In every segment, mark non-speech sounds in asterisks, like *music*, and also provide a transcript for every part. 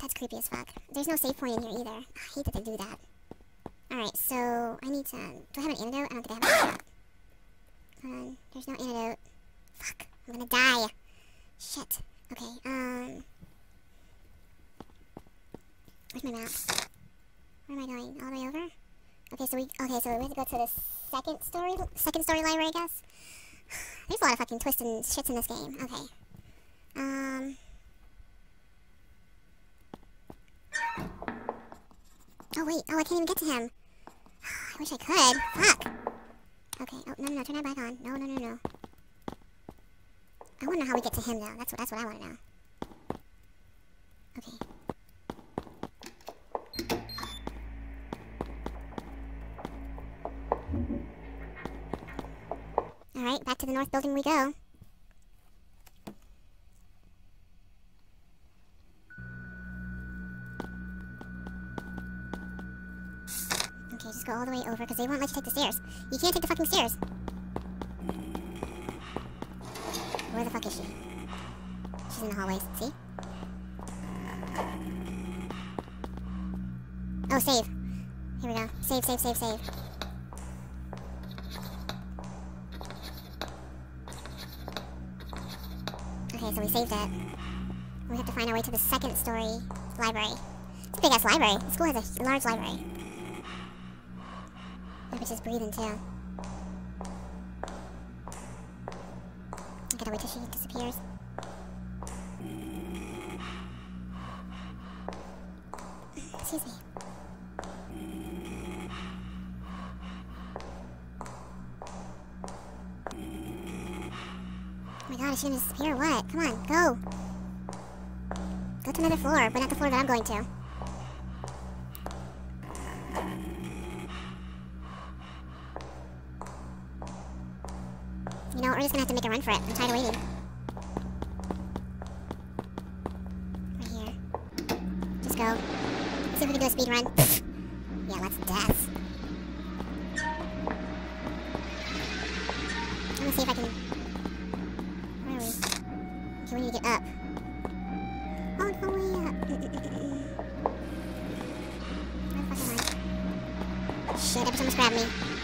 That's creepy as fuck. There's no save point in here either. I hate that they do that. Alright, so I need to... Do I have an antidote? I don't think I have an antidote. *gasps* Hold on. There's no antidote. Fuck. I'm gonna die. Shit. Okay, um... Where's my map? Where am I going? All the way over? Okay, so we... Okay, so we have to go to the second story... Second story library, I guess? *sighs* There's a lot of fucking twists and shits in this game. Okay. Um... Oh, wait. Oh, I can't even get to him. *sighs* I wish I could. Fuck. Okay. Oh, no, no, no. Turn that back on. No, no, no, no. I want to know how we get to him, though. That's what, that's what I want to know. Okay. Alright, back to the north building we go. The way over, because they won't let you take the stairs. You can't take the fucking stairs. Where the fuck is she? She's in the hallways, see? Oh, save. Here we go. Save, save, save, save. Okay, so we saved it. We have to find our way to the second story library. It's a big ass library. The school has a large library. Maybe just breathing too. I gotta wait till she disappears. Excuse me. Oh my god, is she gonna disappear or what? Come on, go! Go to another floor, but not the floor that I'm going to. For it. I'm tired of waiting. Right here. Just go. See if we can do a speed run. *laughs* yeah, let's death. I'm gonna see if I can... Where are we? Okay, we need to get up. All the way up. *laughs* Where the fuck am I? Shit, every time grabbed me.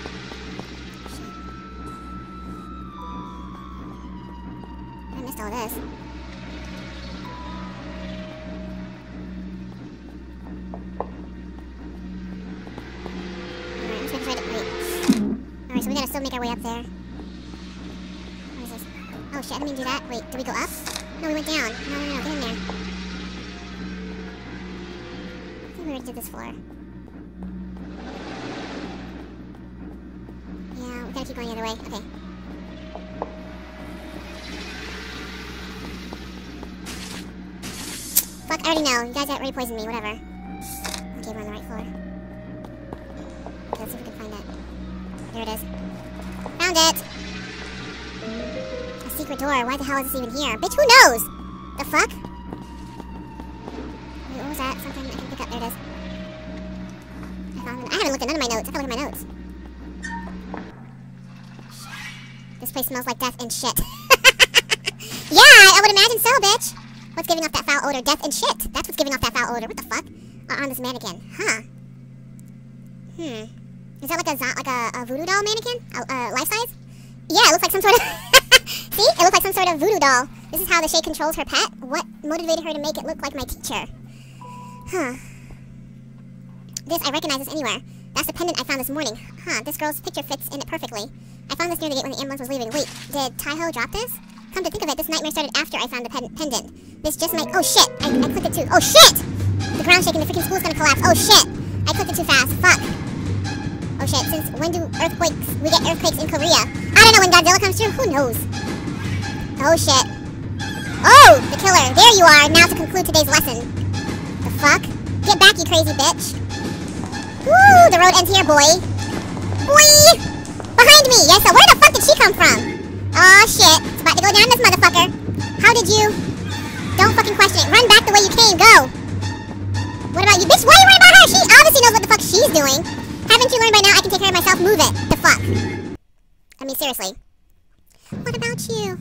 Try to wait. Alright, so we gotta still make our way up there. What is this? Oh shit, I didn't mean to do that. Wait, did we go up? No, we went down. No, no, no, get in there. I think we already did this floor. Already know. You guys already poisoned me, whatever. Okay, we're on the right floor. Okay, let's see if we can find it. There it is. Found it! A secret door. Why the hell is this even here? Bitch, who knows? The fuck? Wait, what was that? Something I can pick up. There it is. I found it. I haven't looked at none of my notes. I gotta look at my notes. This place smells like death and shit. *laughs* yeah, I would imagine so, bitch. What's giving off that foul odor? Death and shit. That's what's giving off that foul odor. What the fuck? On this mannequin. Huh. Hmm. Is that like a like a, a voodoo doll mannequin? A, uh, life size? Yeah, it looks like some sort of... *laughs* See? It looks like some sort of voodoo doll. This is how the Shay controls her pet? What motivated her to make it look like my teacher? Huh. This, I recognize this anywhere. That's the pendant I found this morning. Huh, this girl's picture fits in it perfectly. I found this near the gate when the ambulance was leaving. Wait, did Taiho drop this? Come to think of it, this nightmare started after I found the pen pendant. This just might- Oh shit! I, I clicked it too- Oh shit! The ground shaking, the freaking school's gonna collapse. Oh shit! I clicked it too fast. Fuck. Oh shit, since when do earthquakes- we get earthquakes in Korea? I don't know when Godzilla comes through, who knows? Oh shit. Oh! The killer. There you are, now to conclude today's lesson. The fuck? Get back, you crazy bitch. Woo! The road ends here, boy. Boy! Behind me! Yes, so where the fuck did she come from? oh, shit. It's about to go down this motherfucker. How did you... Don't fucking question it. Run back the way you came. Go! What about you? Bitch, why are you worried about her? She obviously knows what the fuck she's doing. Haven't you learned by now I can take care of myself? Move it. The fuck? I mean, seriously. What about you?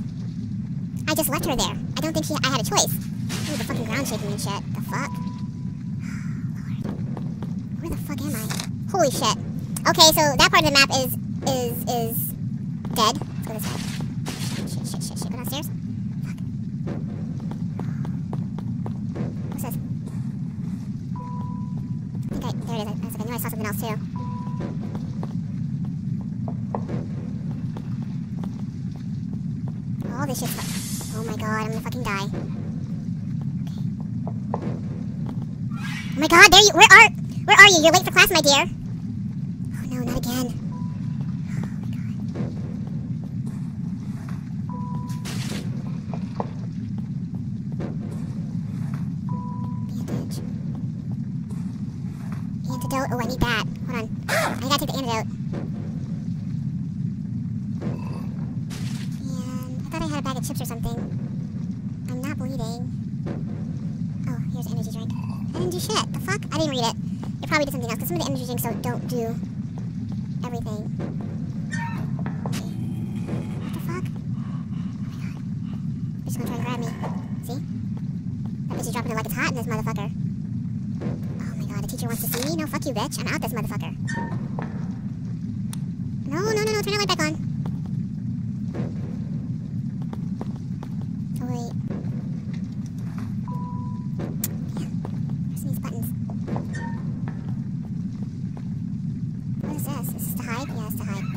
I just left her there. I don't think she... I had a choice. Ooh, the fucking ground shaking and shit. The fuck? *sighs* Where the fuck am I? Holy shit. Okay, so that part of the map is is is dead. Let's go this way. Shit, shit, shit, shit, shit. Go downstairs. Else this shit's Oh my god, I'm gonna fucking die. Oh my god, there you where are where are you? You're late for class, my dear. Antidote. Oh, I need that. Hold on. I gotta take the antidote. And I thought I had a bag of chips or something. I'm not bleeding. Oh, here's energy drink. I didn't do shit. The fuck? I didn't read it. It probably did something else, because some of the energy drinks don't, don't do everything. What the fuck? Oh my god. Gonna try to grab me. See? That bitch is dropping it like it's hot in this motherfucker. Fuck you, bitch. I'm out this motherfucker. No, no, no, no, turn the light back on. Oh, buttons. What is this? Is to hide? Yeah, it's to hide.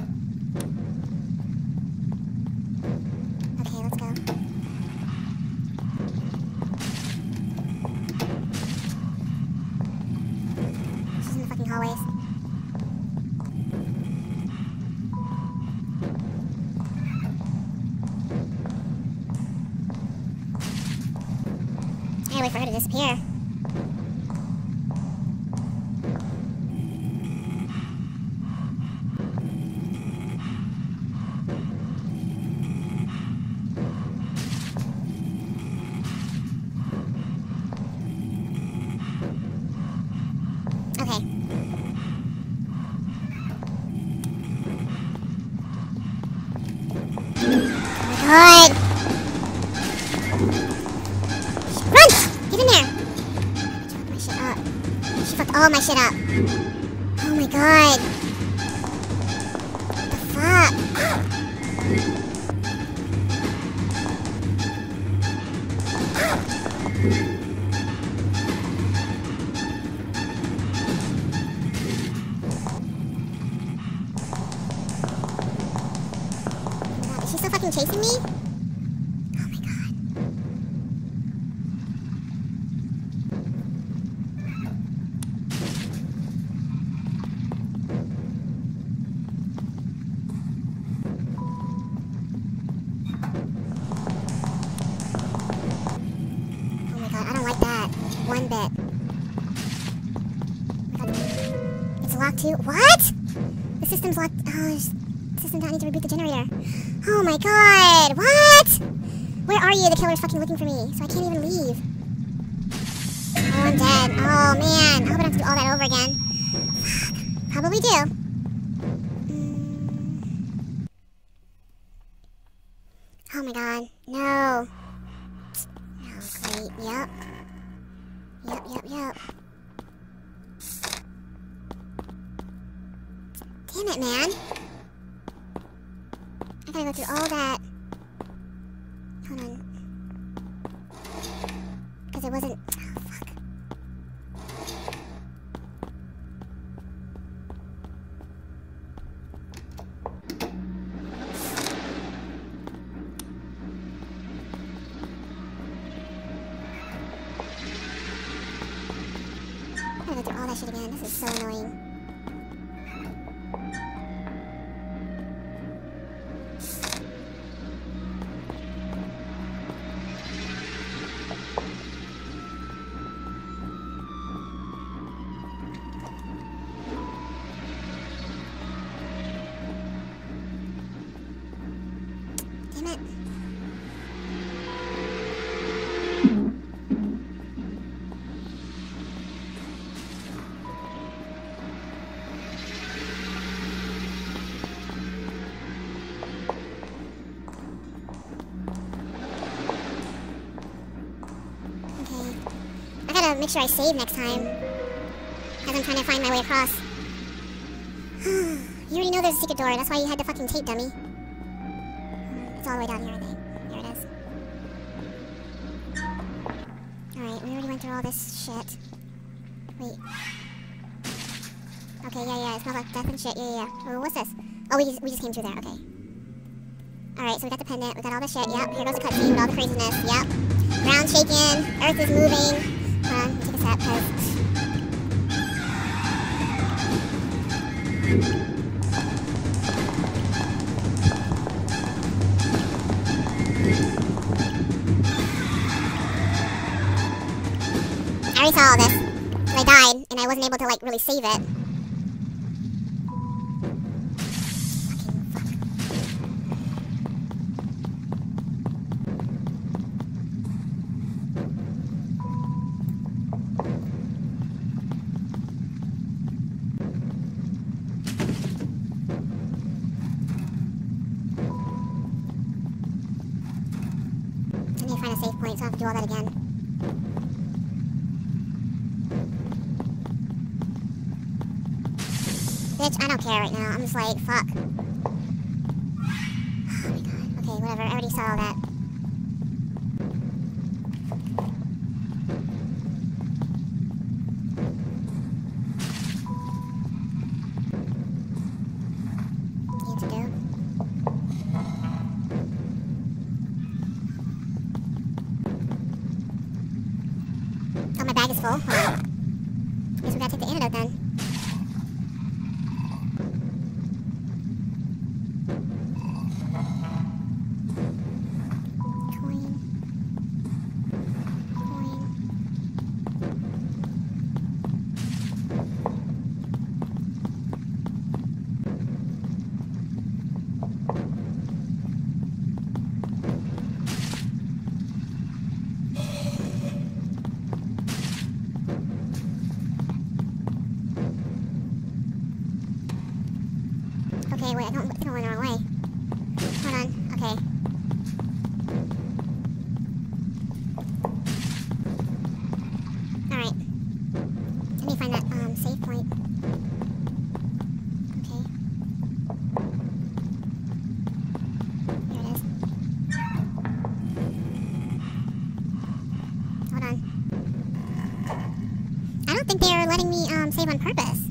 Okay, let's go. She's in the fucking hallways. Wait for her to disappear. Okay. All my shit up. Oh my god. What the fuck? One bit. It's locked too. What? The system's locked. Oh, system don't need to reboot the generator. Oh my god. What? Where are you? The killer's fucking looking for me, so I can't even leave. Oh, I'm dead. Oh man. I hope I don't have to do all that over again. Probably do. Is so annoying. Gotta make sure I save next time. As I'm trying to find my way across. *sighs* you already know there's a secret door. That's why you had the fucking tape, dummy. Hmm, it's all the way down here, I think. Here it is. Alright, we already went through all this shit. Wait. Okay, yeah, yeah, it smells like death and shit. Yeah, yeah, yeah. Oh, what's this? Oh, we just, we just came through there. Okay. Alright, so we got the pendant. We got all the shit. Yep, here goes the cutscene with all the craziness. Yep. Ground shaking. Earth is moving. I already saw all this. I died, and I wasn't able to, like, really save it. Care right now. I'm just like, fuck. Okay, wait, I don't I went the wrong way. Hold on. Okay. Alright. Let me find that um save point. Okay. There it is. Hold on. I don't think they're letting me um save on purpose.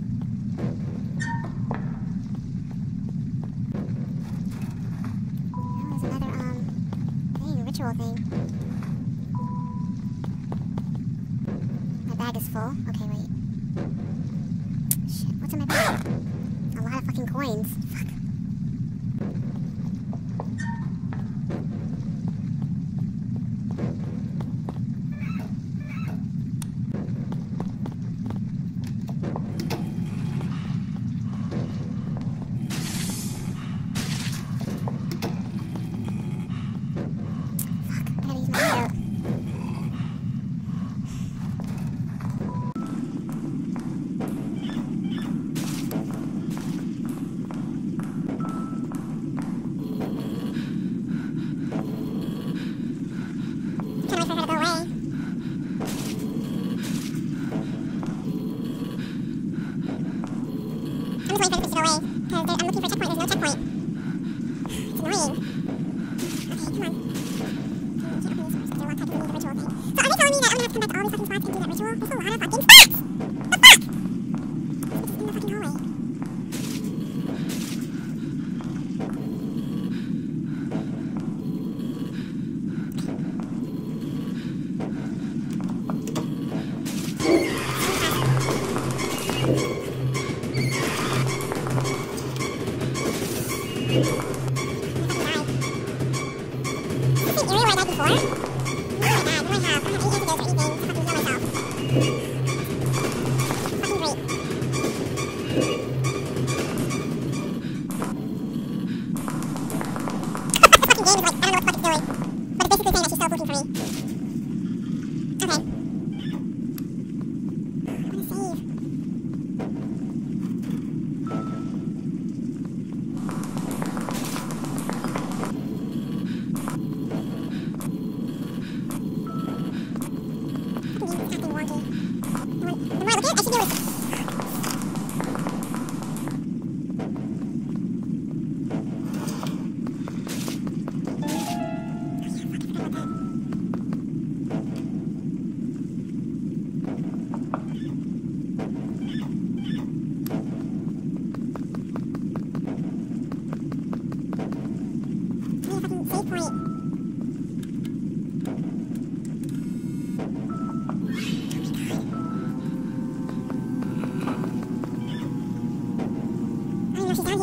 That was another, um, thing, ritual thing. My bag is full. Okay, wait. Shit, what's in my bag? A lot of fucking coins. Fuck. Fuck, I gotta use my antidote. Can't wait for her to go away. I'm just waiting for this to go away, because I'm looking for a checkpoint, there's no checkpoint. It's annoying. Okay, come on. So are they telling me that I'm gonna have to come back to all these fucking spots and do that ritual? There's a lot of fucking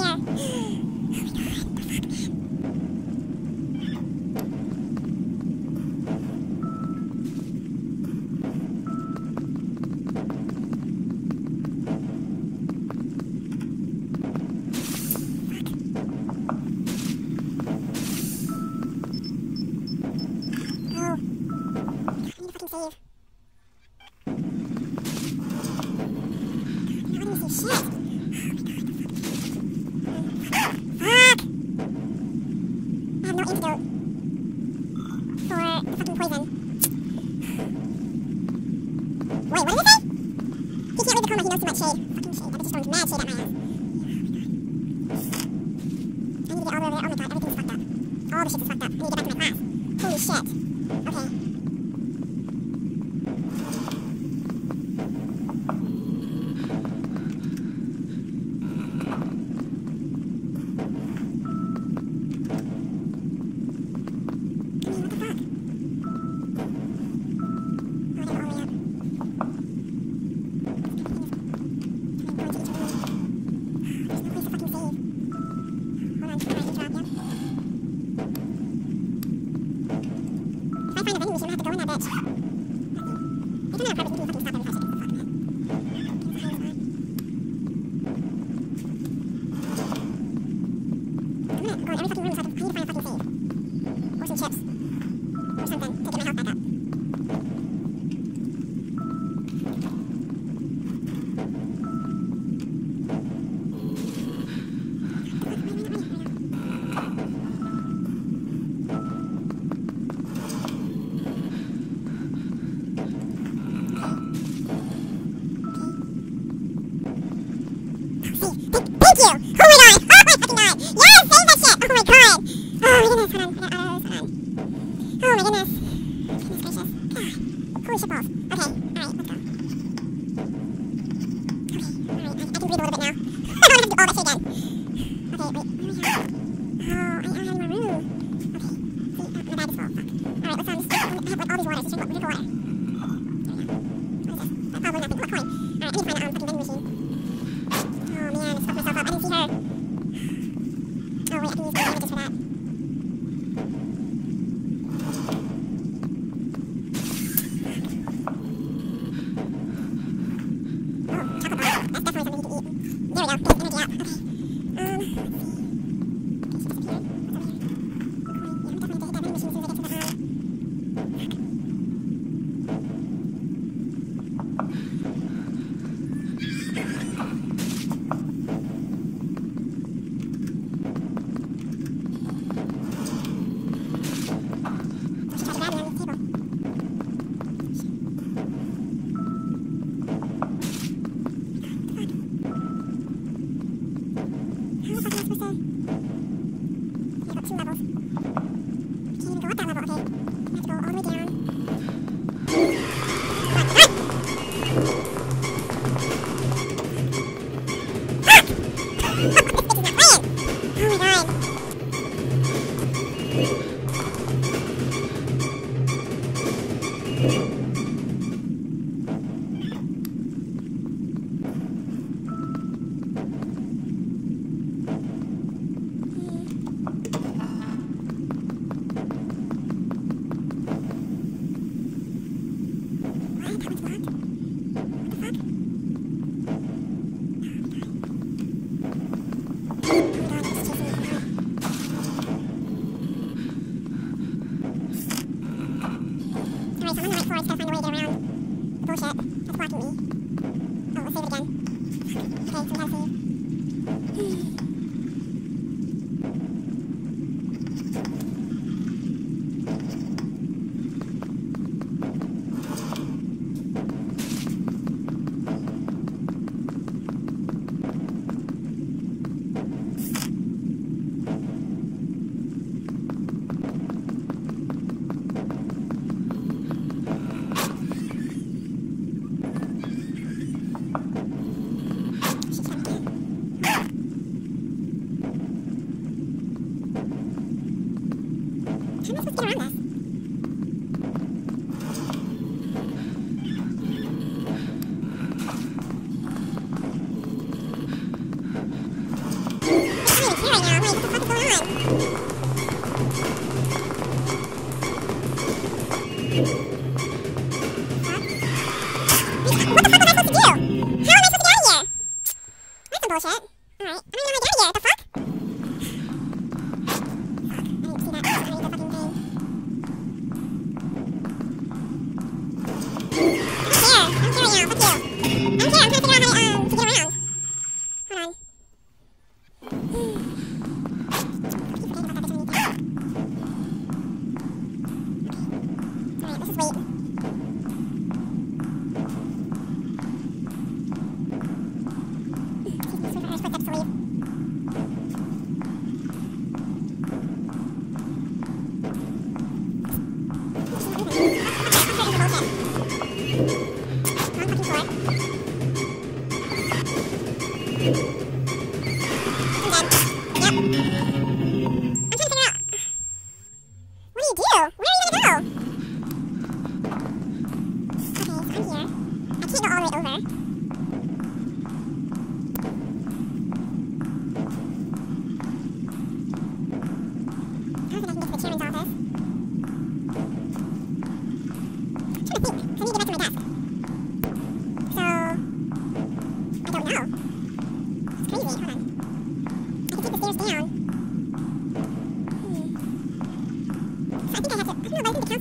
아! Holy shit. Okay. Dog. two levels. Can you even go up that level, okay. I have to go all the way down. I'm going I just gotta find a way to get around bullshit that's blocking me. Oh, let's save it again. Okay, so we gotta see. *sighs* *sighs*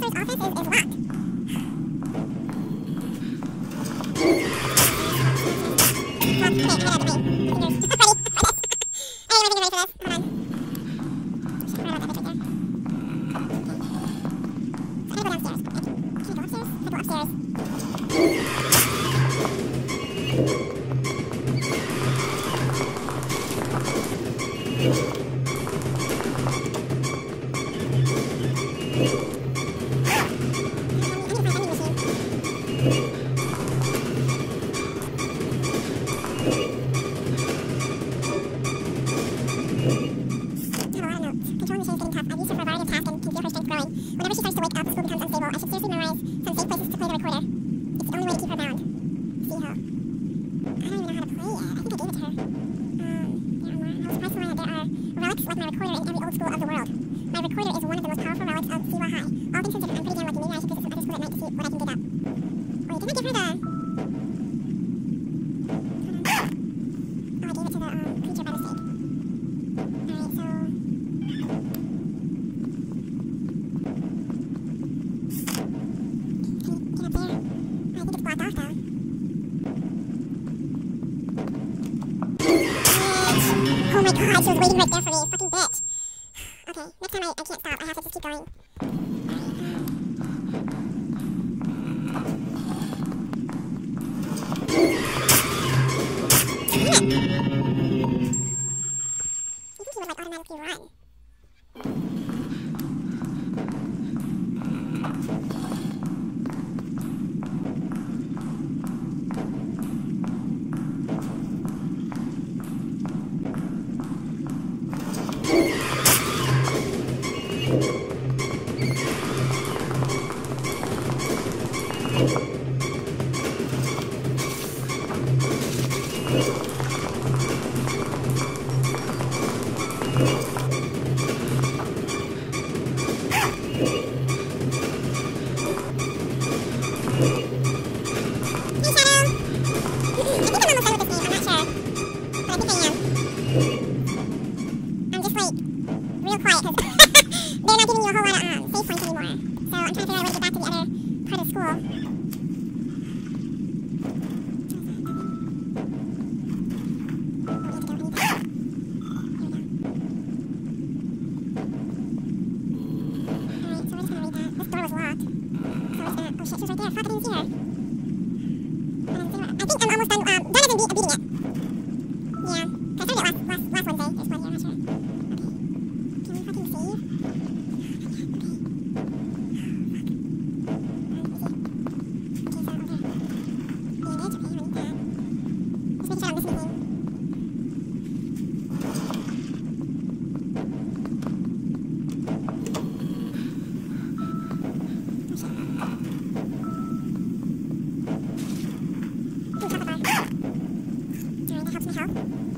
office is, is locked. keep her bound. See how. I don't even know how to play yet. I think I gave it to her. Um, yeah, I was surprised to learn that there are relics like my recorder in every old school of the world. My recorder is one of the automatically run. stop. นะครับใช่ไหมครับ